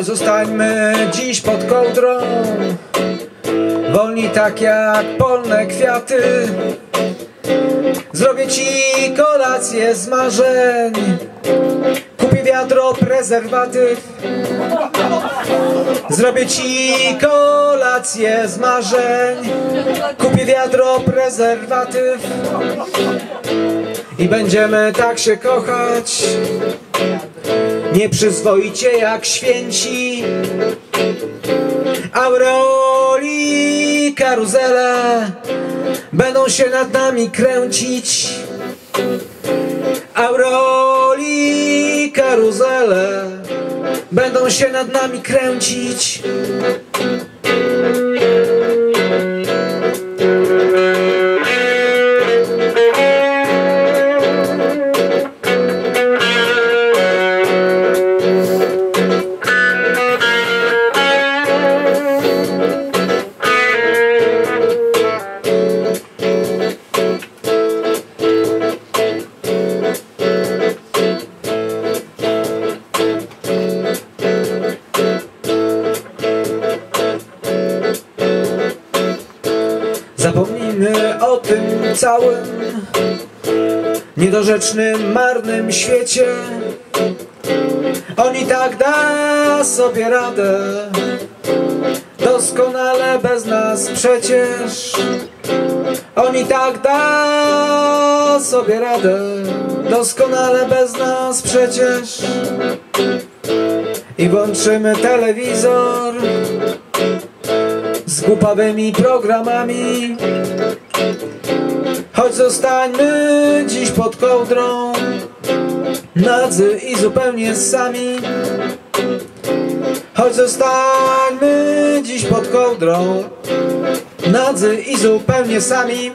zostańmy dziś pod kołdrą. Wolni tak jak polne kwiaty. Zrobię ci kolację z marzeń. Kupię wiadro prezerwatyw. Zrobię ci kolację z marzeń. Kupię wiadro prezerwatyw. I będziemy tak się kochać Nieprzyzwoicie jak święci. Aureoli karuzele Będą się nad nami kręcić. Aureoli karuzele Będą się nad nami kręcić O tym całym niedorzecznym, marnym świecie. On i tak da sobie radę, doskonale bez nas przecież. On i tak da sobie radę, doskonale bez nas przecież. I włączymy telewizor z głupawymi programami. Choć zostańmy dziś pod kołdrą Nadzy i zupełnie sami. Choć zostańmy dziś pod kołdrą Nadzy i zupełnie sami